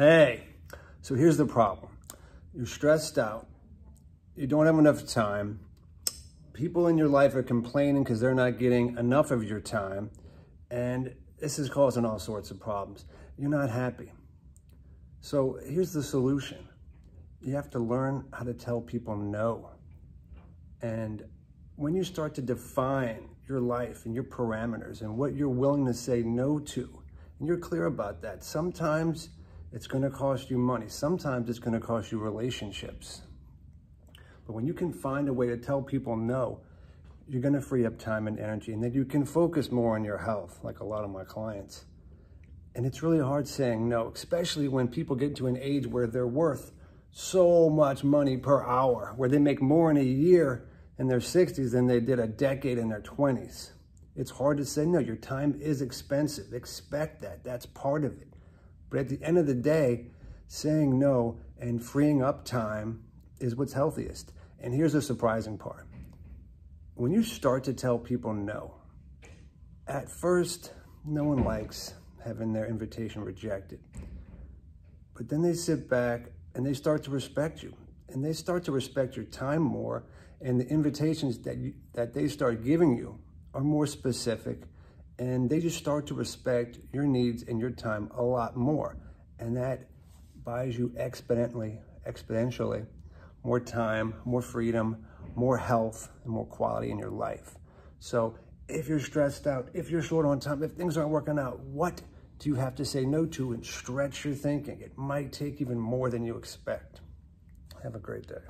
Hey, so here's the problem. You're stressed out. You don't have enough time. People in your life are complaining because they're not getting enough of your time. And this is causing all sorts of problems. You're not happy. So here's the solution. You have to learn how to tell people no. And when you start to define your life and your parameters and what you're willing to say no to, and you're clear about that, sometimes it's going to cost you money. Sometimes it's going to cost you relationships. But when you can find a way to tell people no, you're going to free up time and energy and then you can focus more on your health, like a lot of my clients. And it's really hard saying no, especially when people get to an age where they're worth so much money per hour, where they make more in a year in their 60s than they did a decade in their 20s. It's hard to say no. Your time is expensive. Expect that. That's part of it. But at the end of the day, saying no and freeing up time is what's healthiest. And here's the surprising part. When you start to tell people no, at first, no one likes having their invitation rejected. But then they sit back and they start to respect you and they start to respect your time more and the invitations that you, that they start giving you are more specific and they just start to respect your needs and your time a lot more. And that buys you exponentially, exponentially more time, more freedom, more health, and more quality in your life. So if you're stressed out, if you're short on time, if things aren't working out, what do you have to say no to and stretch your thinking? It might take even more than you expect. Have a great day.